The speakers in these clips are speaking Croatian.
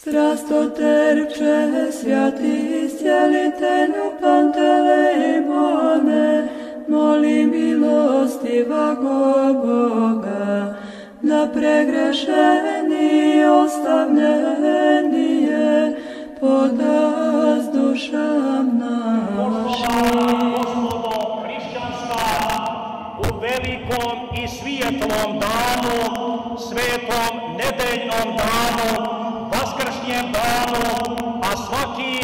Strastoterče, svjati stjelitelju Pantelejmone, moli milostivago Boga, da pregrešeni ostavljenije podas dušam našim. Velikom i svijetlom danu, svetom nedeljnom danu, vaskršnjem danu, a svaki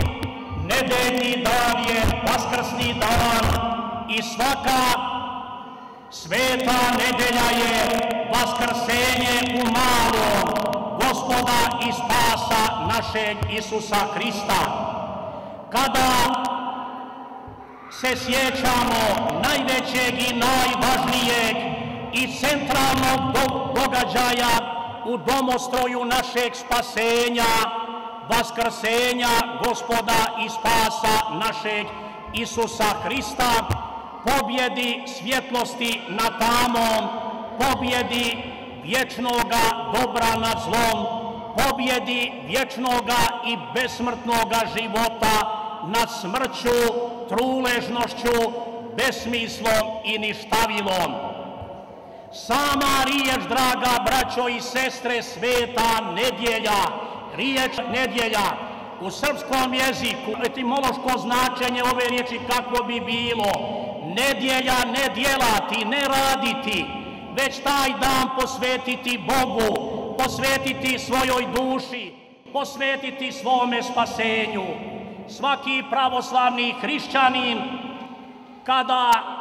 nedeljni dan je vaskrsni dan i svaka sveta nedelja je vaskrsenje u malom gospoda i spasa našeg Isusa Hrista. Kada se sjećamo najvećeg i najvažnijeg i centralnog do- događaja u domostroju našeg spasenja, vaskrsenja gospoda i spasa našeg Isusa Hrista, pobjedi svjetlosti nad tamom, pobjedi vječnoga dobra nad zlom, pobjedi vječnoga i besmrtnoga života nad smrću, truležnošću, besmislom i ništavilom. Sama riječ, draga braćo i sestre, sveta nedjelja, riječ nedjelja u srpskom jeziku, etimološko značenje ove riječi kako bi bilo, nedjelja ne djelati, ne raditi, već taj dan posvetiti Bogu, posvetiti svojoj duši, posvetiti svome spasenju. Svaki pravoslavni hrišćanin kada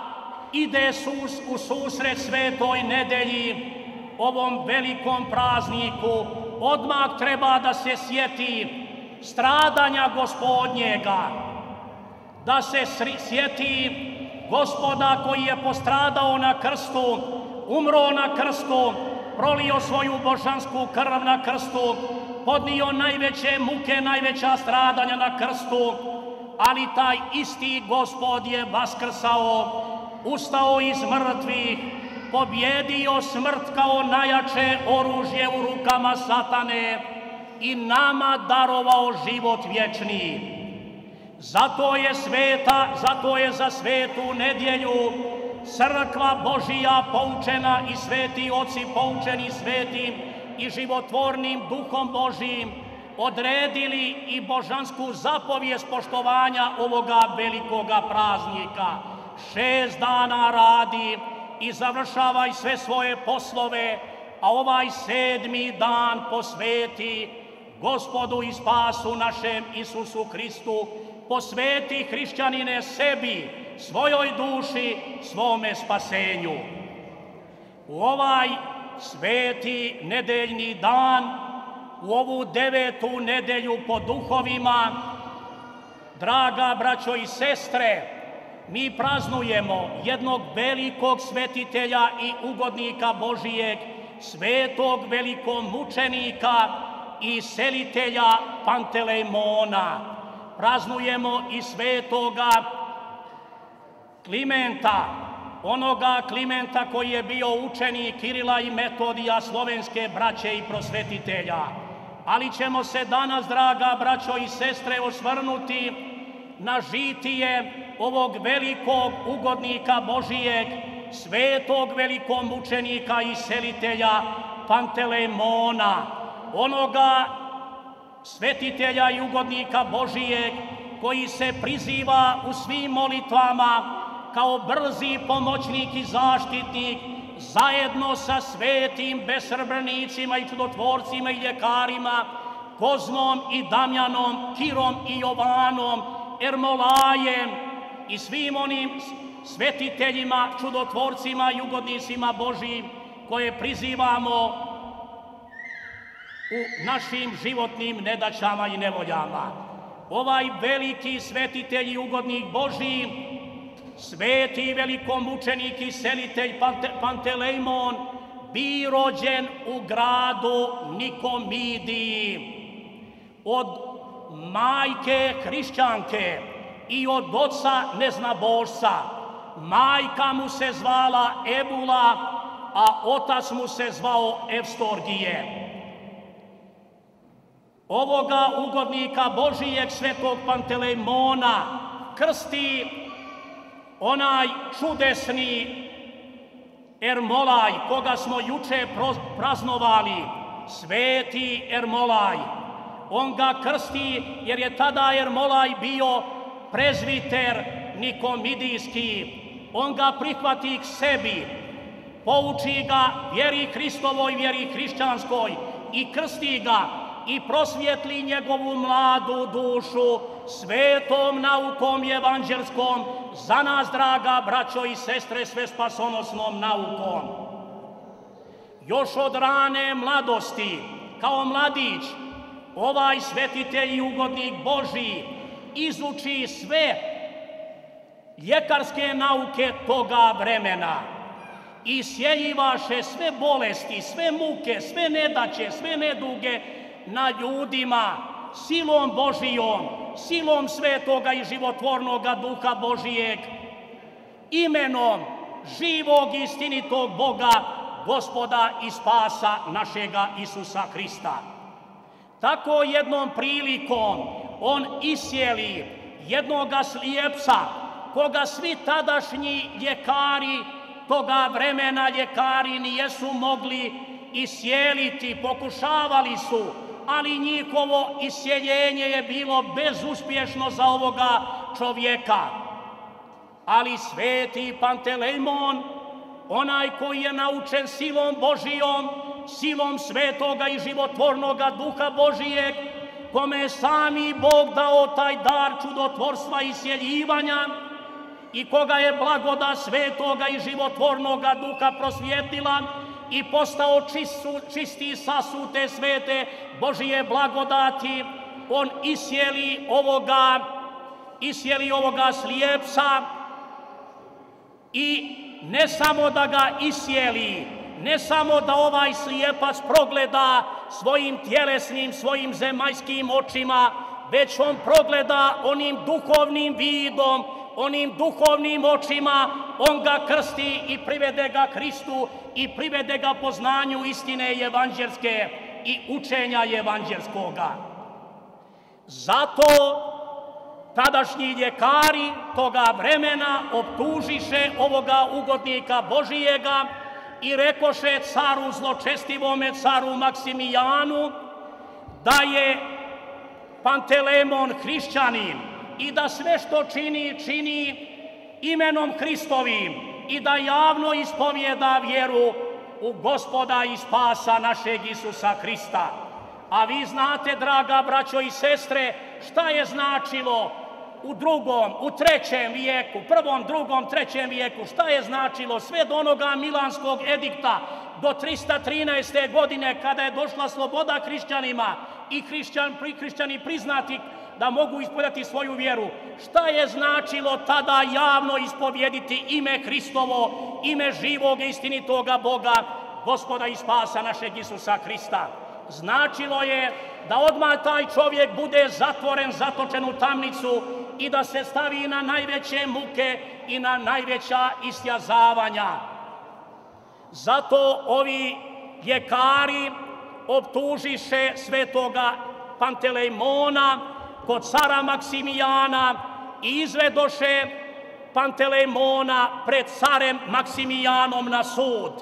ide sus, u susret svetoj nedelji, ovom velikom prazniku, odmah treba da se sjeti stradanja gospodnjega, da se sjeti gospoda koji je postradao na krstu, umro na krstu, prolio svoju božansku krv na krstu, podnio najveće muke, najveća stradanja na krstu, ali taj isti gospod je vaskrsao, ustao iz mrtvih, pobjedio smrt kao najjače oružje u rukama satane i nama darovao život vječni. Zato je sveta, zato je za svetu nedjelju crkva Božija poučena i sveti oci poučeni svetim i životvornim duhom Božijim odredili i božansku zapovijest poštovanja ovoga velikoga praznika. Šest dana radi i završavaj sve svoje poslove, a ovaj sedmi dan posveti gospodu i spasu našem Isusu Hristu, posveti hrišćanine sebi, svojoj duši, svome spasenju. U ovaj sveti nedeljni dan, u ovu devetu nedelju po duhovima, draga braćo i sestre, mi praznujemo jednog velikog svetitelja i ugodnika Božijeg, svetog velikog mučenika i selitelja Pantelejmona. Praznujemo i svetoga Klimenta, onoga Klimenta koji je bio učenik Kirila i Metodija slovenske braće i prosvetitelja. Ali ćemo se danas, draga braćo i sestre, osvrnuti na žitije ovog velikog ugodnika Božijeg, svetog velikog mučenika i selitelja Pantelejmona, onoga svetitelja i ugodnika Božijeg koji se priziva u svim molitvama kao brzi pomoćnik i zaštitnik zajedno sa svetim besrbrnicima i čudotvorcima i ljekarima, Kozmom i Damjanom, Kirom i Jovanom, Ermolajem i svim onim svetiteljima, čudotvorcima i ugodnicima Božijim koje prizivamo u našim životnim nedaćama i nevoljama. Ovaj veliki svetitelj i ugodnik Božiji, sveti velikomučenik i selitelj Pante, Pantelejmon, bi rođen u gradu Nikomidiji od majke hrišćanke i od oca neznabošca. Majka mu se zvala Ebula, a otac mu se zvao Evstorgije. ovoga ugodnika Božijeg svetog Pantelejmona krsti onaj čudesni Ermolaj, koga smo juče praznovali, sveti Ermolaj. On ga krsti jer je tada Ermolaj bio prezviter Nikomidijski. On ga prihvati k sebi, pouči ga vjeri Hristovoj, vjeri hrišćanskoj i krsti ga i prosvjetli njegovu mladu dušu svetom naukom evanđelskom za nas, draga braćo i sestre, sve spasonosnom naukom. Još od rane mladosti, kao mladić, ovaj svetitelj i ugodnik Boži izuči sve ljekarske nauke toga vremena i sjeljivaše sve bolesti, sve muke, sve nedaće, sve neduge na ljudima silom Božijom, silom svetoga i životvornoga duha Božijeg, imenom živog istinitog Boga, gospoda i spasa našega Isusa Hrista. Tako jednom prilikom on isjeli jednoga slijepca, koga svi tadašnji ljekari toga vremena ljekari nijesu mogli isjeliti, pokušavali su, ali njihovo isjeljenje je bilo bezuspješno za ovoga čovjeka. Ali sveti Pantelejmon, onaj koji je naučen silom Božijom, silom svetoga i životvornoga duha Božijeg, kome je sami Bog dao taj dar čudotvorstva i sjeljivanja i koga je blagoda svetoga i životvornoga duha prosvjetila, i postao čisti sasute svete Božije blagodati, on isjeli ovoga, isjeli ovoga slijepca i ne samo da ga isjeli, ne samo da ovaj slijepac progleda svojim tjelesnim, svojim zemaljskim očima, već on progleda onim duhovnim vidom, onim duhovnim očima, on ga krsti i privede ga Hristu i privede ga poznanju istine evanđelske i učenja evanđelskoga. Zato tadašnji ljekari toga vremena optužiše ovoga ugodnika Božijega i rekoše caru zločestivome, caru Maksimijanu, da je Pantelemon hrišćanin i da sve što čini, čini imenom Hristovim i da javno ispovjeda vjeru u gospoda i spasa našeg Isusa Hrista. A vi znate, draga braćo i sestre, šta je značilo u drugom, u trećem vijeku, prvom, drugom, trećem vijeku, šta je značilo sve do onoga Milanskog edikta do 313. godine kada je došla sloboda hrišćanima i hrišćan, hrišćani priznati da mogu ispoljati svoju vjeru. Šta je značilo tada javno ispovjediti ime Hristovo, ime živog i istinitoga Boga, gospoda i spasa našeg Isusa Hrista? Značilo je da odmah taj čovjek bude zatvoren, zatočen u tamnicu i da se stavi na najveće muke i na najveća istjazavanja. Zato ovi ljekari optužiše svetoga Pantelejmona kod cara Maksimijana i izvedoše Pantelejmona pred carem Maksimijanom na sud.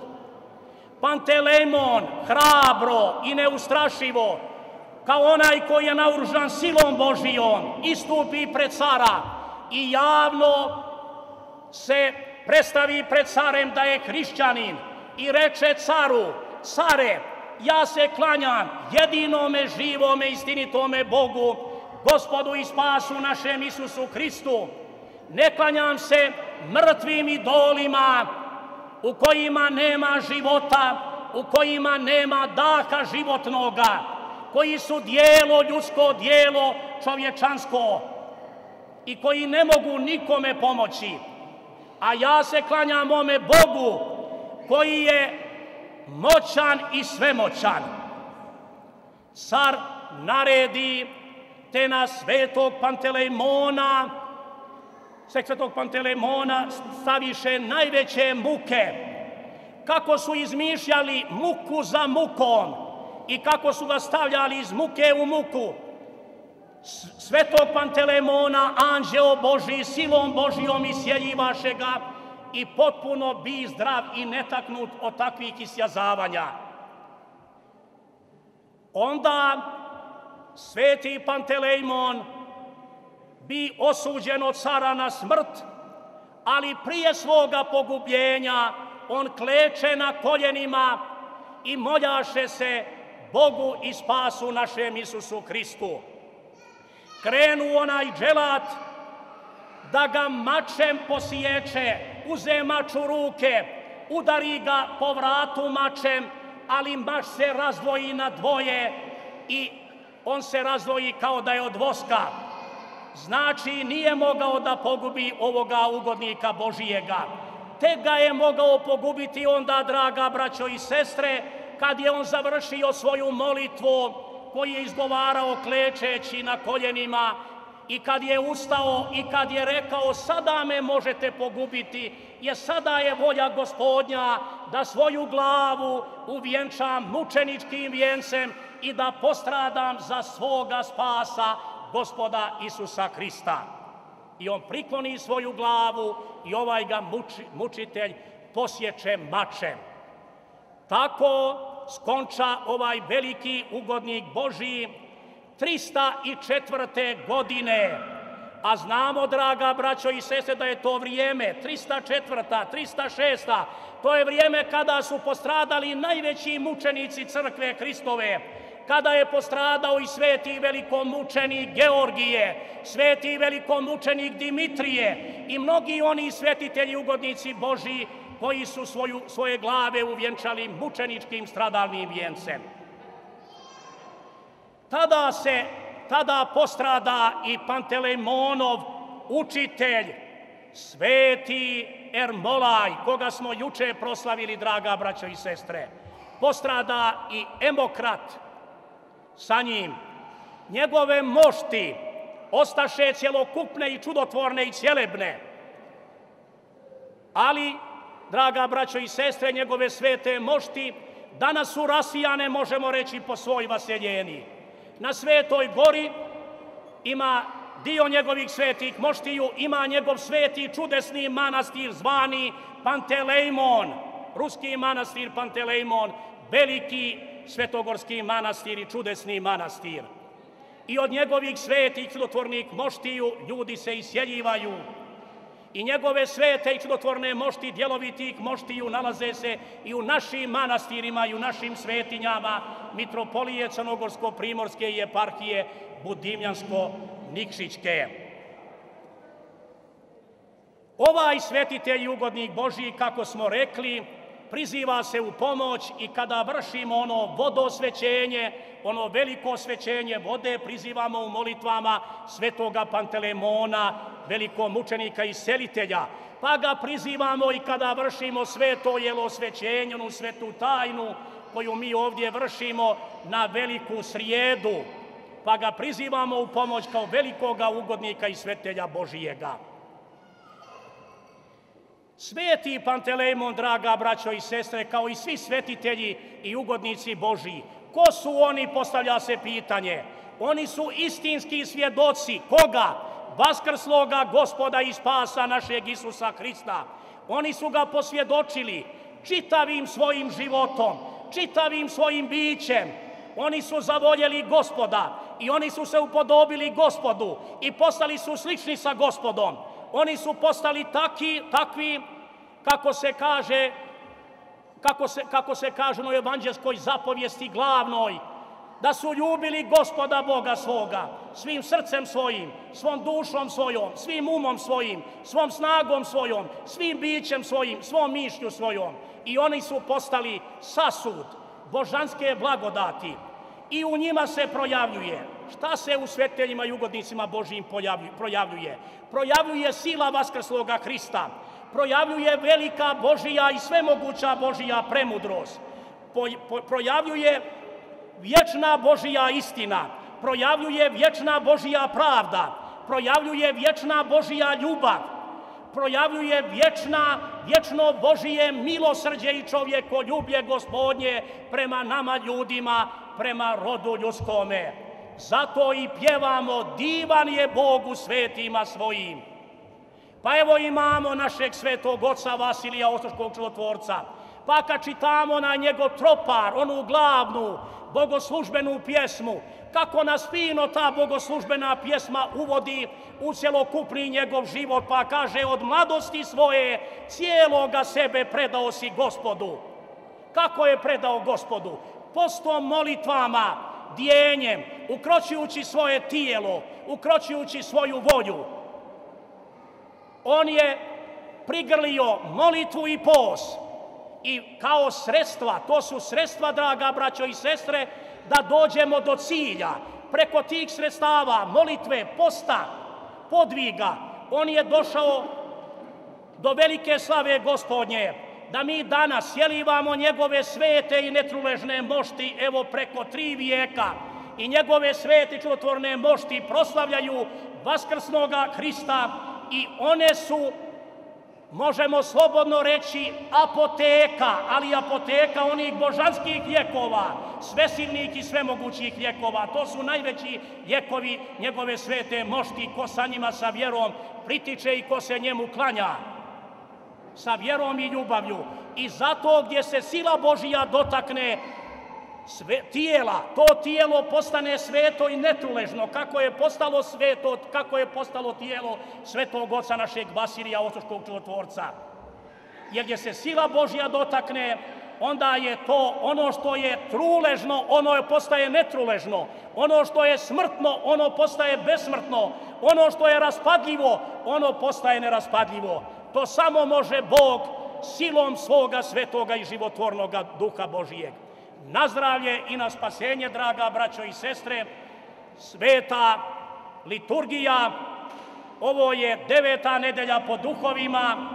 Pantelejmon hrabro i neustrašivo, kao onaj koji je naoružan silom Božijom, istupi pred cara i javno se predstavi pred carem da je hrišćanin i reče caru, care, ja se klanjam jedinome živome istinitome Bogu, gospodu i spasu našem Isusu Hristu. Ne klanjam se mrtvim idolima u kojima nema života, u kojima nema daha životnoga, koji su dijelo, ljudsko dijelo, čovječansko i koji ne mogu nikome pomoći. A ja se klanjam ome Bogu koji je moćan i svemoćan. Car naredi te na svetog Pantelejmona, svetog Pantelejmona staviše najveće muke, kako su izmišljali muku za mukom i kako su ga stavljali iz muke u muku. Svetog Pantelemona, anđeo Boži, silom Božijom isjeljivaše ga i potpuno bi zdrav i netaknut od takvih isjazavanja. Onda sveti Pantelejmon bi osuđen od cara na smrt, ali prije svoga pogubljenja on kleče na koljenima i moljaše se Bogu i spasu našem Isusu Hristu. Krenu onaj dželat da ga mačem posiječe, uze mač ruke, udari ga po vratu mačem, ali mač se razdvoji na dvoje i on se razdvoji kao da je od voska. Znači, nije mogao da pogubi ovoga ugodnika Božijega. Te ga je mogao pogubiti onda, draga braćo i sestre, kad je on završio svoju molitvu koju je izgovarao klečeći na koljenima i kad je ustao i kad je rekao sada me možete pogubiti, je sada je volja gospodnja da svoju glavu uvjenčam mučeničkim vijencem i da postradam za svoga spasa gospoda Isusa Hrista. I on prikloni svoju glavu i ovaj ga muči, mučitelj posjeće mačem. Tako skonča ovaj veliki ugodnik Božiji 304. godine. A znamo, draga braćo i sese, da je to vrijeme, 304. 306. To je vrijeme kada su postradali najveći mučenici crkve Hristove, kada je postradao i sveti velikomučenik Georgije, sveti velikomučenik Dimitrije i mnogi oni svetitelji ugodnici Božiji koji su svoju, svoje glave uvjenčali mučeničkim stradalnim vijencem. Tada se, tada postrada i Pantelejmonov učitelj, sveti Ermolaj, koga smo juče proslavili, draga braćo i sestre. Postrada i Emokrat, sa njim. Njegove mošti ostaše cjelokupne i čudotvorne i cjelebne. Ali, draga braćo i sestre, njegove svete mošti danas su rasijane, možemo reći, po svoj vaseljeni. Na Svetoj gori ima dio njegovih svetih moštiju, ima njegov sveti čudesni manastir zvani Pantelejmon, ruski manastir Pantelejmon, veliki svetogorski manastir i čudesni manastir. I od njegovih svetih čudotvornih moštiju ljudi se isjeljivaju. I njegove svete i čudotvorne mošti, dijelovi tih moštiju nalaze se i u našim manastirima i u našim svetinjama mitropolije Crnogorsko-Primorske i eparhije Budimljansko-Nikšićke. Ovaj svetitelj i ugodnik Božiji, kako smo rekli, priziva se u pomoć i kada vršimo ono vodosvećenje, ono veliko svećenje vode, prizivamo u molitvama svetoga Pantelemona, velikog mučenika i selitelja, pa ga prizivamo i kada vršimo sveto jelo svećenje, onu svetu tajnu koju mi ovdje vršimo na veliku srijedu, pa ga prizivamo u pomoć kao velikoga ugodnika i svetelja Božijega. Sveti Pantelejmon, draga braćo i sestre, kao i svi svetitelji i ugodnici Božiji, ko su oni, postavlja se pitanje. Oni su istinski svjedoci koga? Vaskrsloga gospoda i spasa našeg Isusa Hrista. Oni su ga posvjedočili čitavim svojim životom, čitavim svojim bićem. Oni su zavoljeli gospoda i oni su se upodobili gospodu i postali su slični sa gospodom oni su postali taki, takvi, kako se kaže, kako se, kako se kaže u evanđelskoj zapovijesti glavnoj, da su ljubili gospoda Boga svoga, svim srcem svojim, svom dušom svojom, svim umom svojim, svom snagom svojom, svim bićem svojim, svom mišlju svojom. I oni su postali sasud božanske blagodati. I u njima se projavljuje Šta se u sveteljima i ugodnicima Božijim projavljuje? Projavljuje sila Vaskrsloga Hrista, projavljuje velika Božija i svemoguća Božija premudrost, projavljuje vječna Božija istina, projavljuje vječna Božija pravda, projavljuje vječna Božija ljubav, projavljuje vječna, vječno Božije milosrđe i čovjekoljublje gospodnje prema nama ljudima, prema rodu ljudskome. Zato i pjevamo, divan je Bog u svetima svojim. Pa evo imamo našeg svetog oca Vasilija Ostroškog čudotvorca. Pa kad čitamo na njegov tropar, onu glavnu bogoslužbenu pjesmu, kako nas fino ta bogoslužbena pjesma uvodi u cjelokupni njegov život, pa kaže od mladosti svoje cijeloga sebe predao si gospodu. Kako je predao gospodu? Postom molitvama, dijenjem, ukročujući svoje tijelo, ukročujući svoju volju. On je prigrlio molitvu i post i kao sredstva, to su sredstva, draga braćo i sestre, da dođemo do cilja. Preko tih sredstava, molitve, posta, podviga, on je došao do velike slave gospodnje, da mi danas sjelivamo njegove svete i netruležne mošti, evo preko tri vijeka, i njegove svete čudotvorne mošti proslavljaju Vaskrsnoga Hrista i one su možemo slobodno reći apoteka, ali apoteka onih božanskih lijekova, svesilnih i svemogućih lijekova. To su najveći lijekovi njegove svete mošti, ko sa njima sa vjerom pritiče i ko se njemu klanja. Sa vjerom i ljubavlju. I zato gdje se sila Božija dotakne, tijela, to tijelo postane sveto i netruležno, kako je postalo sveto, kako je postalo tijelo svetog oca našeg Vasilija, otoškog čudotvorca. Jer gdje se sila Božja dotakne, onda je to ono što je truležno, ono postaje netruležno. Ono što je smrtno, ono postaje besmrtno. Ono što je raspadljivo, ono postaje neraspadljivo. To samo može Bog silom svoga svetoga i životvornoga duha Božijeg na zdravlje i na spasenje, draga braćo i sestre, sveta liturgija, ovo je deveta nedelja po duhovima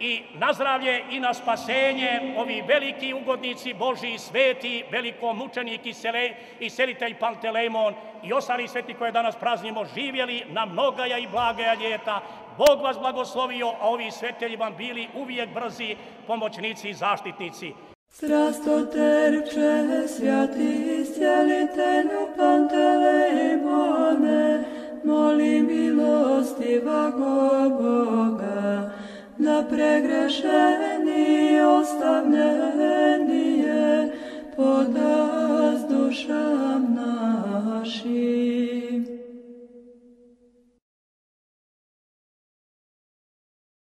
i na zdravlje i na spasenje ovi veliki ugodnici Boži sveti, veliko mučenik i, sele, i selitelj Pantelejmon i ostali sveti koje danas praznimo živjeli na mnogaja i blagaja ljeta. Bog vas blagoslovio, a ovi svetelji vam bili uvijek brzi pomoćnici i zaštitnici. Strastoterče, svjati stjelitelju Pantelejmone, moli milostivago Boga, da pregrešeni ostavljenije podas dušam našim.